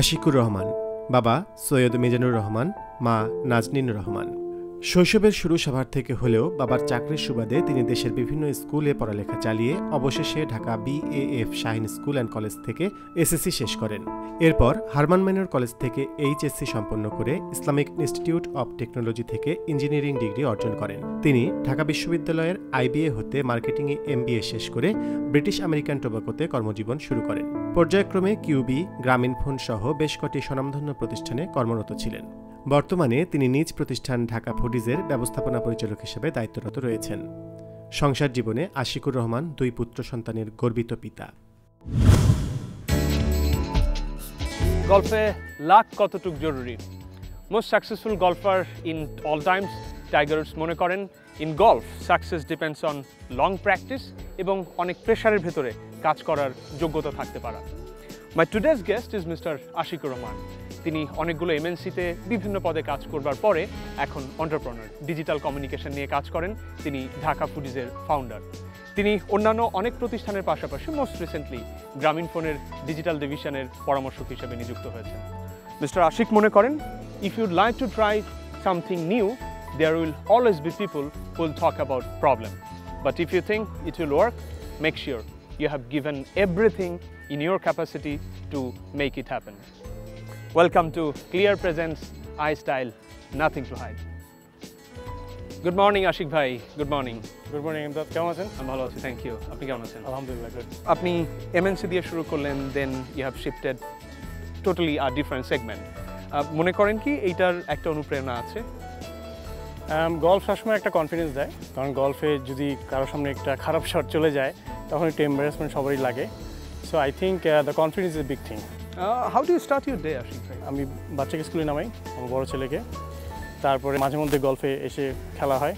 আশিকুর রহমান বাবা সৈয়দ মিজানুর রহমান মা নাজনিন রহমান। শৈশবের শুরু সাভার থেকে হলেও বাবার চাকরির সুবাদে তিনি দেশের বিভিন্ন স্কুলে পড়ালেখা চালিয়ে অবশেষে Dhaka BAF Shaheen school and college থেকে এসএসসি শেষ করেন। এরপর হারমান মাইনর কলেজ থেকে এইচএসসি সম্পন্ন করে ইসলামিক ইনস্টিটিউট অব টেকনোলজি থেকে ইঞ্জিনিয়ারিং ডিগ্রি অর্জন করেন। তিনি ঢাকা বিশ্ববিদ্যালয়ের আইবিএ হতে মার্কেটিংয়ে এমবিএ শেষ করে ব্রিটিশ আমেরিকান টোবাকোতে কর্মজীবন শুরু করেন। পর্যায়ক্রমে কিউবি গ্রামীণ ফোন সহ বেশ কটি স্বনামধন্য প্রতিষ্ঠানে কর্মরত ছিলেন। বর্তমানে তিনি নিজ প্রতিষ্ঠান ঢাকা ফুডিজের ব্যবস্থাপনা পরিচালক হিসেবে দায়িত্বরত রয়েছেন। সংসার জীবনে আশিকুর রহমান দুই পুত্র সন্তানের গর্বিত পিতা। গল্ফে লাক কতটুক জরুরি। Most successful golfer in all times Tigers মনে করেন in golf success depends on long practice এবং অনেক প্রেশারের ভেতরে কাজ করার যোগ্যতা থাকতে পারা। My today's guest is mister Ashikur Rahman. তিনি অনেকগুলো এমএনসিতে বিভিন্ন পদে কাজ করবার পরে এখন অন্টারপ্রনার ডিজিটাল কমিউনিকেশন নিয়ে কাজ করেন। তিনি ঢাকা ফুডিজের ফাউন্ডার তিনি অন্যান্য অনেক প্রতিষ্ঠানের পাশাপাশি মোস্ট রিসেন্টলি গ্রামীণ ফোনের ডিজিটাল ডিভিশনের পরামর্শক হিসেবে নিযুক্ত হয়েছেন। মিস্টার আশিক মনে করেন if you'd like to try something new there will always be people who'll talk about problem but if you think it will work make sure you have given everything in your capacity to make it happen. Welcome to Clear Presence iStyle, nothing to hide. Good morning Ashik ভাই. Good morning good morning Imdad কেমন আছেন? আমি ভালো আছি thank you আপনি কেমন আছেন? আলহামদুলিল্লাহ গুড আপনি এমএনসি দিয়ে শুরু করলেন then you have shifted totally R different segment মনে করেন কি এইটার একটা অনুপ্রেরণা আছে? গল্ফ সবসময় একটা কনফিডেন্স দেয়। কারণ গল্ফে যদি কারোর সামনে একটা খারাপ শট চলে যায় তখন একটু এম্বারেসমেন্ট সবারই লাগে। So I think the confidence is big thing how do start your day Ashik ভাই আমি বাচ্চাকে স্কুলে নামাই, আমার বড় ছেলেকে। তারপরে মাঝে মধ্যে গল্ফে এসে খেলা হয়।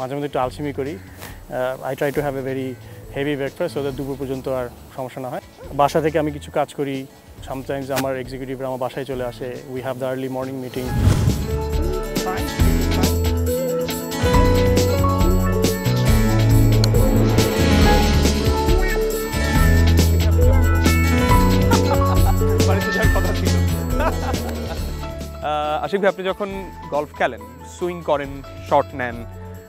মাঝে মধ্যে একটু আলসিমি করি। I try to have a very heavy breakfast ওদের দুপুর পর্যন্ত আর সমস্যা না হয়। বাসা থেকে আমি কিছু কাজ করি। সামটাইমস আমার এক্সিকিউটিভরা আমার বাসায় চলে আসে। We have the early morning meeting Ashik ভাই আপনি যখন গলফ খেলেন সুইং করেন শট নেন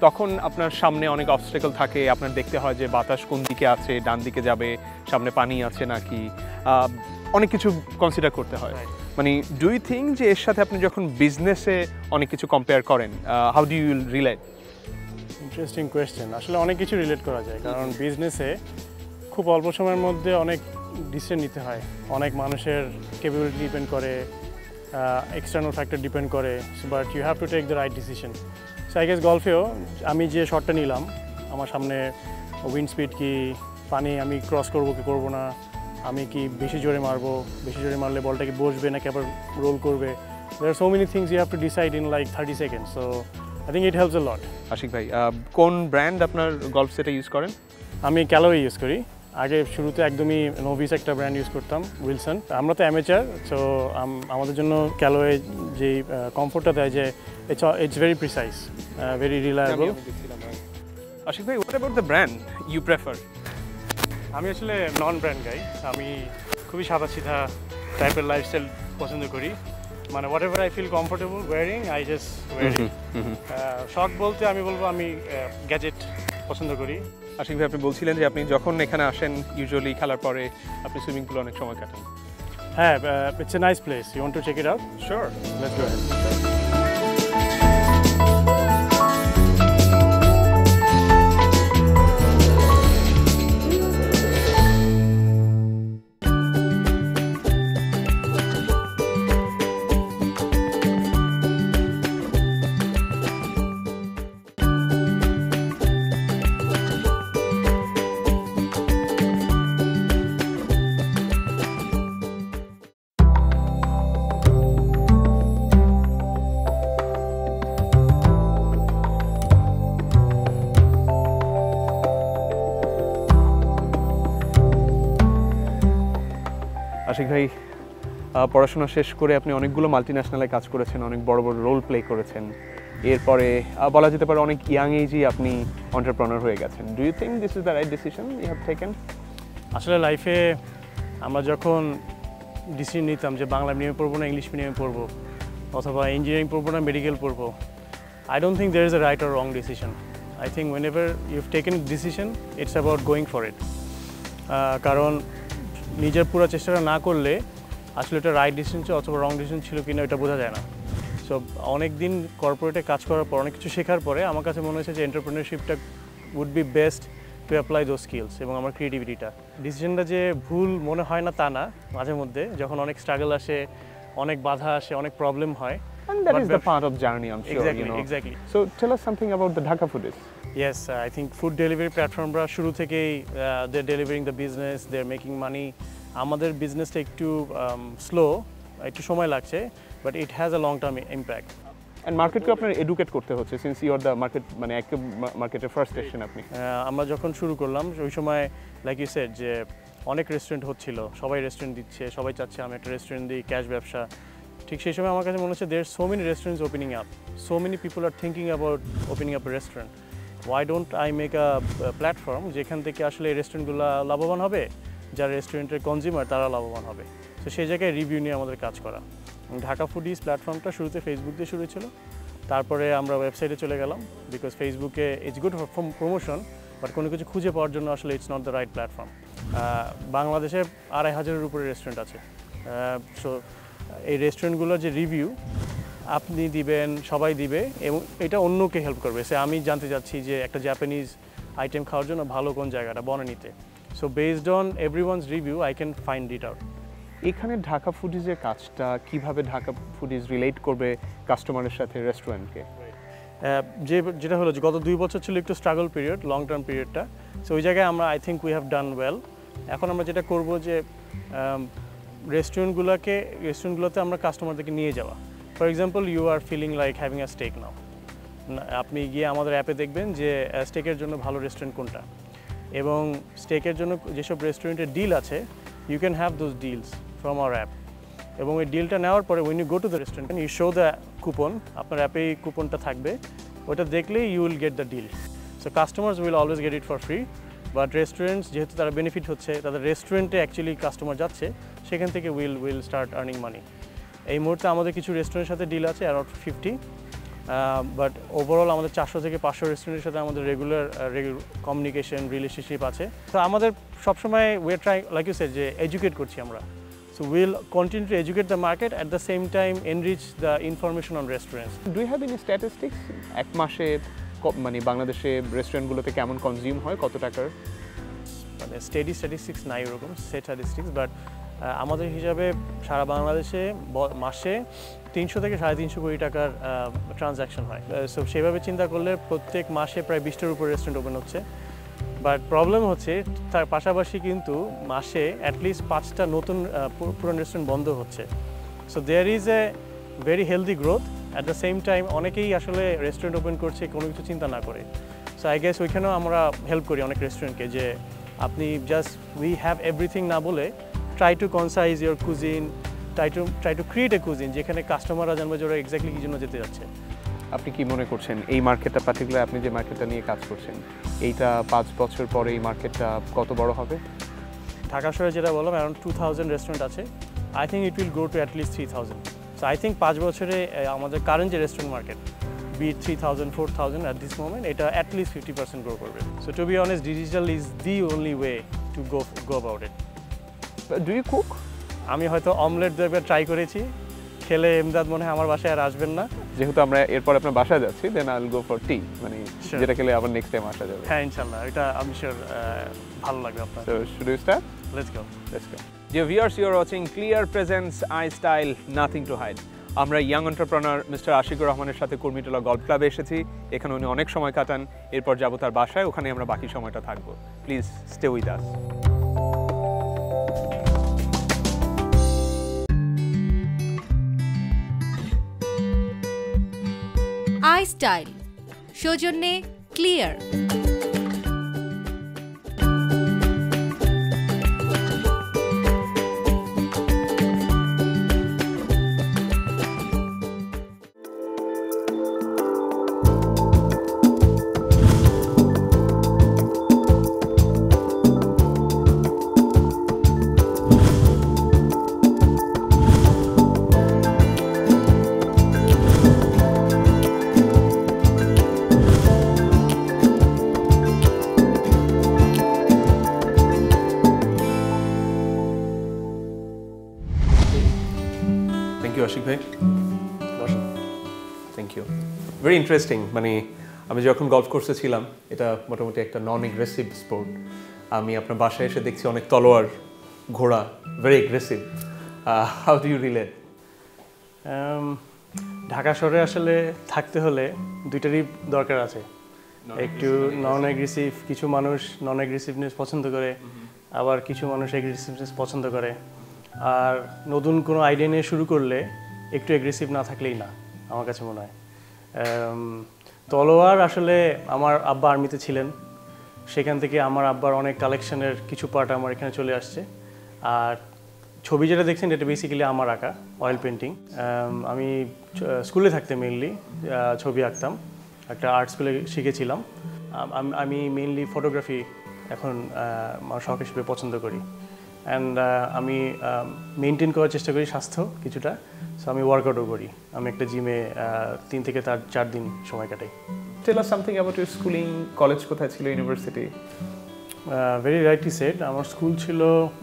তখন আপনার সামনে অনেক অবস্টেকল থাকে। আপনার দেখতে হয় যে বাতাস কোন দিকে আছে ডান দিকে যাবে সামনে পানি আছে নাকি? আহ, অনেক কিছু কনসিডার করতে হয়। মানে ডু ইউ থিঙ্ক যে এর সাথে আপনি যখন বিজনেসে অনেক কিছু কম্পেয়ার করেন how do you relate interesting question আসলে অনেক কিছু রিলেট করা যায় কারণ বিজনেসে খুব অল্প সময়ের মধ্যে অনেক ডিসিশন নিতে হয়। অনেক মানুষের ক্যাপাবিলিটি ডিপেন্ড করে এক্সটার্নাল ফ্যাক্টর ডিপেন্ড করে but you have to take the right decision so I guess গল্ফেও আমি যে শটটা নিলাম আমার সামনে উইন্ড স্পিড কি পানি আমি ক্রস করব কি করব না আমি কি বেশি জোরে মারবো বেশি জোরে মারলে বলটা কি বসবে নাকি আবার রোল করবে there so many things you have to decide in like thirty second so I think it helps a lot Ashik ভাই কোন ব্র্যান্ড আপনার গল্ফ সেটে ইউজ করেন? আমি ক্যালোই ইউজ করি। আগে শুরুতে একদমই নোভিস একটা ব্র্যান্ড ইউজ করতাম উইলসন আমরা তো অ্যামেচার সো আমাদের জন্য ক্যালোয়ে যে কমফোর্টটা দেয় যে it's it's very precise very reliable Ashik ভাই what about the brand you prefer আমি আসলে নন ব্র্যান্ড গাই আমি খুবই সাদা সিধা টাইপের লাইফস্টাইল পছন্দ করি। মানে whatever I feel comfortable wearing I just wearing শখ বলতে আমি বলব আমি গ্যাজেট পছন্দ করি। আশিক ভাই আপনি বলছিলেন যে আপনি যখন এখানে আসেন ইউজুয়ালি খেলার পরে আপনি সুইমিং পুলে অনেক সময় কাটান। হ্যাঁ it's a nice place you want to check it out sure let's go ভাই পড়াশোনা শেষ করে আপনি অনেকগুলো মাল্টি ন্যাশনালে কাজ করেছেন, অনেক বড় বড় রোল প্লে করেছেন। এরপরে বলা যেতে পারে অনেক ইয়াং এজই আপনি অন্টারপ্রনার হয়ে গেছেন। Do you think this is the right decision you have taken আসলে লাইফে আমরা যখন ডিসিশন নিতাম যে বাংলা মিডিয়ামে পড়ব না ইংলিশ মিডিয়ামে পড়ব, অথবা ইঞ্জিনিয়ারিং পড়ব না মেডিকেল পড়ব I don't think there is a right or wrong decision I think whenever you've taken decision it's about going for it কারণ নিজের পুরো চেষ্টাটা না করলে আসলে এটা রাইট ডিসিশন ছিল অথবা রং ডিসিশন ছিল কিনা এটা বোঝা যায় না সো অনেক দিন কর্পোরেটে কাজ করার পর অনেক কিছু শেখার পরে আমার কাছে মনে হয়েছে যে এন্টারপ্রেনারশিপটা would be best to apply those skills এবং আমার ক্রিয়েটিভিটিটা ডিসিশনটা যে ভুল মনে হয় না তা না মাঝে মধ্যে যখন অনেক স্ট্রাগল আসে অনেক বাধা আসে অনেক প্রবলেম হয় And that But is the part of journey, I'm sure. Exactly, you know. exactly. So tell us something about the Dhaka Foodies. Yes I think food delivery প্ল্যাটফর্মরা শুরু থেকেই they delivering the business they are making money আমাদের বিজনেসটা একটু slow একটু সময় লাগছে but it has a long term impact And মার্কেটকে আপনার এডুকেট করতে হচ্ছে since you are the market মানে এক মার্কেটের ফার্স্ট স্টেশন আপনি। আমরা যখন শুরু করলাম ওই সময় লাইক ইউ সেড যে অনেক রেস্টুরেন্ট হচ্ছিল সবাই রেস্টুরেন্ট দিচ্ছে সবাই চাচ্ছে আমি একটা রেস্টুরেন্ট দিই ক্যাশ ব্যবসা। ঠিক সেই সময় আমার কাছে মনে হচ্ছে there so many restaurants opening up so many people are thinking about opening up restaurant why don't I make a platform যেখান থেকে আসলে রেস্টুরেন্টগুলো লাভবান হবে? যারা রেস্টুরেন্টের কনজিউমার তারা লাভবান হবে। তো সেই জায়গায় রিভিউ নিয়ে আমাদের কাজ করা। ঢাকা ফুডিজ প্ল্যাটফর্মটা শুরুতে ফেসবুক দিয়ে শুরু ছিল তারপরে আমরা ওয়েবসাইটে চলে গেলাম। বিকজ ফেসবুকে ইটস গুড প্রমোশন বাট কোনো কিছু খুঁজে পাওয়ার জন্য আসলে it's not the right platform বাংলাদেশে আড়াই হাজারের উপরে রেস্টুরেন্ট আছে। সো এই রেস্টুরেন্টগুলোর যে রিভিউ আপনি দিবেন সবাই দিবে এবং এটা অন্যকে হেল্প করবে। সে আমি জানতে চাচ্ছি যে একটা জাপানিজ আইটেম খাওয়ার জন্য ভালো কোন জায়গাটা বনানীতে। So based on everyone's review I can find it out এখানে ঢাকা ফুডিজের কাজটা কীভাবে ঢাকা ফুডিজ রিলেট করবে কাস্টমারের সাথে রেস্টুরেন্টকে যে যেটা হলো যে গত দুই বছর ছিল একটু স্ট্রাগল পিরিয়ড লং টার্ম পিরিয়ডটা সো ওই জায়গায় আমরা I think we have done well এখন আমরা যেটা করব যে রেস্টুরেন্টগুলোকে রেস্টুরেন্টগুলোতে আমরা কাস্টমারদেরকে নিয়ে যাওয়া। For example you are feeling like having a stake now আপনি গিয়ে আমাদের অ্যাপে দেখবেন যে স্টেকের জন্য ভালো রেস্টুরেন্ট কোনটা। এবং স্টেকের জন্য যেসব রেস্টুরেন্টের ডিল আছে you can have those deals from our app এবং ওই ডিলটা নেওয়ার পরে when you go to the restaurant you show the coupon আপনার অ্যাপে কুপনটা থাকবে, ওটা দেখলেই you will get the deal so customers will always get it for free but restaurants যেহেতু তারা বেনিফিট হচ্ছে, তাদের রেস্টুরেন্টে অ্যাকচুয়ালি কাস্টমার যাচ্ছে, সেখান থেকে will will start earning money এই মুহূর্তে আমাদের কিছু রেস্টুরেন্টের সাথে ডিল আছে অ্যারাউন্ড ফিফটি বাট ওভারঅল আমাদের চারশো থেকে পাঁচশো রেস্টুরেন্টের সাথে আমাদের রেগুলার কমিউনিকেশন রিলেশনশিপ আছে। তো আমাদের সবসময় way try like you said যে এডুকেট করছি আমরা। So will continue to educate the market at the same time enrich the information on restaurants do have any statistics এক মাসে মানে বাংলাদেশে রেস্টুরেন্টগুলোতে কেমন কনজিউম হয় কত টাকার? মানে স্টেডি স্ট্যাটিস্টিক্স নাই ওরকম সেট স্ট্যাটিস্টিক্স বাট আমাদের হিসাবে সারা বাংলাদেশে মাসে তিনশো থেকে সাড়ে তিনশো কোটি টাকার ট্রানজ্যাকশন হয়। সো সেভাবে চিন্তা করলে প্রত্যেক মাসে প্রায় বিশটার উপর রেস্টুরেন্ট ওপেন হচ্ছে। বাট প্রবলেম হচ্ছে, তার পাশাপাশি কিন্তু মাসে অ্যাটলিস্ট পাঁচটা নতুন পুরান রেস্টুরেন্ট বন্ধ হচ্ছে। So there is a very healthy growth at the same time অনেকেই আসলে রেস্টুরেন্ট ওপেন করছে, কোনো কিছু চিন্তা না করে। সো আই গেস ওইখানেও আমরা হেল্প করি অনেক রেস্টুরেন্টকে যে, আপনি জাস্ট উই হ্যাভ এভরিথিং না বলে try to concise your cuisine try to try to create a cuisine যেখানে কাস্টমাররা জানবে যে ওরা এক্স্যাক্টলি কী জন্য যেতে যাচ্ছে। আপনি কি মনে করছেন এই মার্কেটটা পার্টিকুলার আপনি যে মার্কেটটা নিয়ে কাজ করছেন এইটা পাঁচ বছর পরে এই মার্কেটটা কত বড় হবে? ঢাকা শহরে যেটা বললাম অ্যারাউন্ড টু থাউজেন্ড রেস্টুরেন্ট আছে। I think it will grow to at least three thousand so I think পাঁচ বছরে আমাদের কারেন্ট যে restaurant market be three thousand four thousand at this moment এটা at least fifty percent grow করবে। So to be honest digital is the only way to go go about it do you cook আমি হয়তো omelette দেবে try করেছি। খেলে এমদাদ মনে হয় আমার বাসায় আর আসবেন না। যেহেতু আমরা এরপর আপনার বাসায় যাচ্ছি দেন আইল গো ফর টি মানে যেটা খেলে আবার নেক্সট টাইম আসা যাবে। হ্যাঁ ইনশাল্লাহ। এটা আমি শিওর ভালো লাগবে আপনার। So should you start let's go let's go Dear viewers, you are watching Clear Presence, I Style, Nothing to Hide. আমরা ইয়াং এন্টারপ্রেনার মিস্টার আশিকুর রহমানের সাথে কর্মীটোলা গল্ফ ক্লাবে এসেছি। এখানে উনি অনেক সময় কাটান। এরপর যাব তার বাসায়। ওখানে আমরা বাকি সময়টা থাকব। Please stay with us I style সৌজন্যে ক্লিয়ার ইন্টারেস্টিং মানে আমি যখন গলফ কোর্সে ছিলাম এটা মোটামুটি একটা নন এগ্রেসিভ স্পোর্ট আমি আপনার বাসায় এসে দেখছি অনেক তলোয়ার ঘোড়া very aggressive how do you relate Dhaka শহরে আসলে থাকতে হলে দুইটারই দরকার আছে। একটু নন অ্যাগ্রেসিভ কিছু মানুষ নন অ্যাগ্রেসিভনেস পছন্দ করে আবার কিছু মানুষ অ্যাগ্রেসিভনেস পছন্দ করে। আর নতুন কোনো আইডিয়া নিয়ে শুরু করলে একটু অ্যাগ্রেসিভ না থাকলেই না আমার কাছে মনে হয়। তলোয়ার আসলে আমার আব্বা আর্মিতে ছিলেন। সেখান থেকে আমার আব্বার অনেক কালেকশনের কিছু পার্ট আমার এখানে চলে আসছে। আর ছবি যেটা দেখছেন, এটা বেসিক্যালি আমার আঁকা অয়েল পেন্টিং আমি স্কুলে থাকতে মেনলি ছবি আঁকতাম, একটা আর্ট স্কুলে শিখেছিলাম। আম- মেনলি ফটোগ্রাফি এখন আমার শখ হিসেবে পছন্দ করি। অ্যান্ড আমি মেনটেন করার চেষ্টা করি স্বাস্থ্য কিছুটা। সো আমি ওয়ার্কআউটও করি। আমি একটা জিমে তিন থেকে তার চার দিন সময় কাটাই। Tell us something about your schooling college কোথায় ছিল ইউনিভার্সিটি ভেরি রাইটলি সেট আমার স্কুল ছিল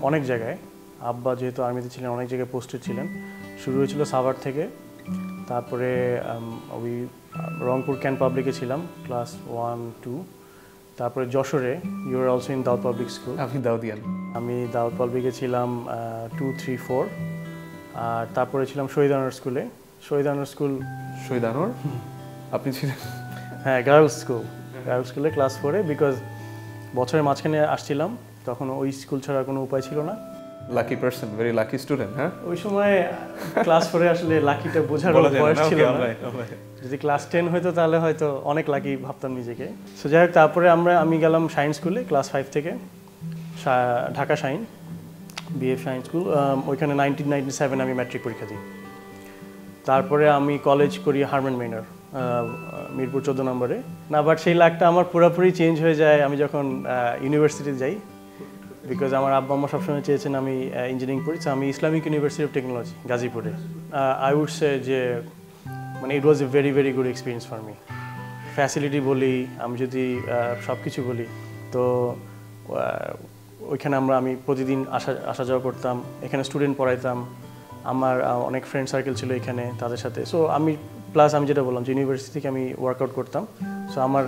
অনেক জায়গায়। আব্বা যেহেতু আর্মিতে ছিলেন অনেক জায়গায় পোস্টেড ছিলেন। শুরু হয়েছিল সাভার থেকে। তারপরে ওই রংপুর ক্যান পাবলিকে ছিলাম ক্লাস ওয়ান টু তারপরে যশোরে you are also in Daud public school আপনি দাউদিয়ান আমি দাউদ পাবলিকে ছিলাম টু থ্রি ফোর আর তারপরে ছিলাম শহীদ আনোয়ার স্কুলে। শহীদ আনোয়ার স্কুল শহীদ আনোয়ার? আপনি ছিলেন? হ্যাঁ গার্লস স্কুল। গার্লস স্কুলে ক্লাস ফোরে বিকজ বছরের মাঝখানে আসছিলাম তখন ওই স্কুল ছাড়া কোনো উপায় ছিল না। Lucky person very lucky student হ্যাঁ? ওই সময় ক্লাস ফোরে আসলে লাকিটা বোঝার বয়স ছিল না. যদি ক্লাস টেন হতো তাহলে হয়তো অনেক লাকি ভাবতাম নিজেকে। সো যাই হোক তারপরে আমরা আমি গেলাম সায়েন্স স্কুলে ক্লাস ফাইভ থেকে ঢাকা সাইন বিএফ সায়েন্স স্কুল ওইখানে নাইনটিন নাইনটি সেভেন আমি ম্যাট্রিক পরীক্ষা দিই। তারপরে আমি কলেজ করি হারম্যান মেনর মিরপুর চোদ্দ নম্বরে। না বাট সেই লাখটা আমার পুরোপুরি চেঞ্জ হয়ে যায় আমি যখন ইউনিভার্সিটিতে যাই। বিকজ আমার আব্বা আম্মা সবসময় চেয়েছেন আমি ইঞ্জিনিয়ারিং পড়ি আমি ইসলামিক ইউনিভার্সিটি অফ টেকনোলজি গাজীপুরে। আই উড সে যে মানে it was a very very good experience for me facility বলি, আমি যদি সব কিছু বলি, তো ওইখানে আমরা, আমি প্রতিদিন আসা আসা যাওয়া করতাম, এখানে স্টুডেন্ট পড়াইতাম, আমার অনেক ফ্রেন্ড সার্কেল ছিল এখানে তাদের সাথে। সো আমি প্লাস আমি যেটা বললাম যে ইউনিভার্সিটি থেকে আমি ওয়ার্কআউট করতাম। সো আমার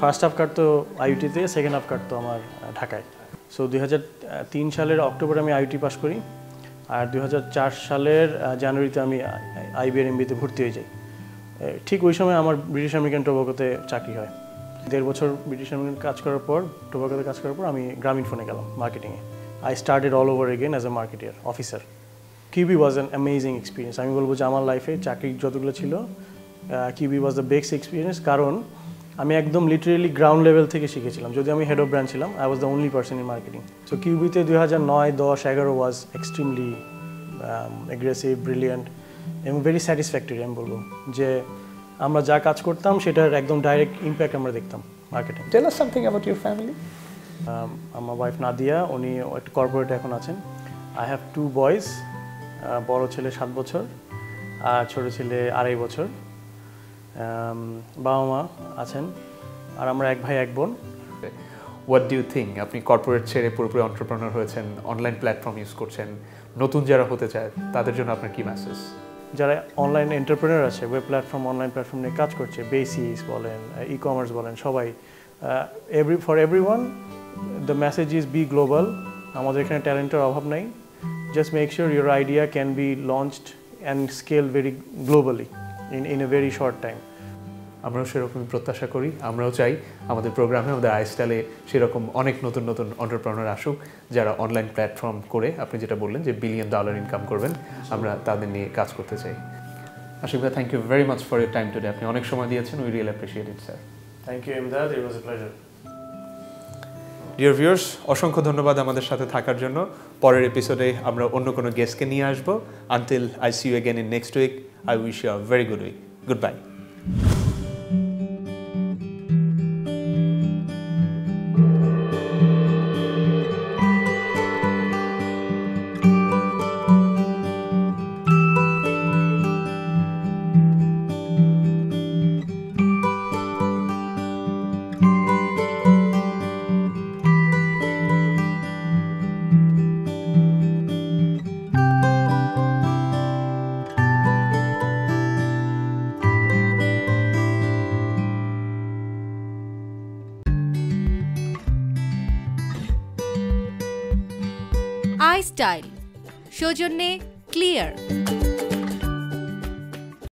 ফার্স্ট হাফ কাটতো আইউটিতে সেকেন্ড হাফ কাটতো আমার ঢাকায়। সো দুই সালের অক্টোবরে আমি আইউটি পাস করি। আর দু হাজার চার সালের জানুয়ারিতে আমি আইবিআর এমবিতে ভর্তি হয়ে যাই। ঠিক ওই সময় আমার ব্রিটিশ আমেরিকান টোবাকোতে চাকরি হয়। দেড় বছর ব্রিটিশ আমেরিকান কাজ করার পর টোবাকোতে কাজ করার পর আমি গ্রামীণ ফোনে গেলাম মার্কেটিংয়ে I started all over again as a marketier officer Qubee was an amazing experience আমি বলব যে আমার লাইফে চাকরি যতগুলো ছিল Qubee was the best experience কারণ আমি একদম লিটারেলি গ্রাউন্ড লেভেল থেকে শিখেছিলাম। যদি আমি হেড অফ ব্রাঞ্চ ছিলাম I was the only person in marketing so কিউবিতে দুই হাজার নয়, দশ, এগারো ওয়াজ এক্সট্রিমলি অ্যাগ্রেসিভ ব্রিলিয়েন্ট এবং ভেরি স্যাটিসফ্যাক্টরি আমি বলব যে আমরা যা কাজ করতাম সেটার একদম ডাইরেক্ট ইম্প্যাক্ট আমরা দেখতাম মার্কেটে tell us something about your family আমার ওয়াইফ নাদিয়া উনি একটা কর্পোরেটে এখন আছেন। আই হ্যাভ টু বয়েজ বড় ছেলে সাত বছর আর ছোট ছেলে আড়াই বছর। Um, বাবা মা আছেন আর আমরা এক ভাই এক বোন। হোয়াট ডু ইউ থিঙ্ক আপনি কর্পোরেট ছেড়ে পুরোপুরি অন্টারপ্রেনার হয়েছেন অনলাইন প্ল্যাটফর্ম ইউজ করছেন নতুন যারা হতে চায় তাদের জন্য আপনার কি মেসেজ যারা অনলাইন এন্টারপ্রেনার আছে ওয়েব প্ল্যাটফর্ম অনলাইন প্ল্যাটফর্ম নিয়ে কাজ করছে বেসিস বলেন ই কমার্স বলেন, সবাই every for everyone the message is be global আমাদের এখানে ট্যালেন্টের অভাব নাই। Just make sure your idea can be launched and scale very globally in in a very short time আমরাও সেরকমই প্রত্যাশা করি আমরাও চাই আমাদের প্রোগ্রামে আমাদের আইস্টাইলে সেরকম অনেক নতুন নতুন অন্টারপ্রনার আসুক যারা অনলাইন প্ল্যাটফর্ম করে আপনি যেটা বললেন যে বিলিয়ন ডলার ইনকাম করবেন আমরা তাদের নিয়ে কাজ করতে চাই। আশিক ভাই thank you very much for your time today আপনি অনেক সময় দিয়েছেন we real appreciate it sir thank you Imdad it was a pleasure dear viewers অসংখ্য ধন্যবাদ আমাদের সাথে থাকার জন্য। পরের এপিসোডে আমরা অন্য কোনো গেস্টকে নিয়ে আসব। Until I see you again in next week I wish you a very good week goodbye I style সৌজন্যে ক্লিয়ার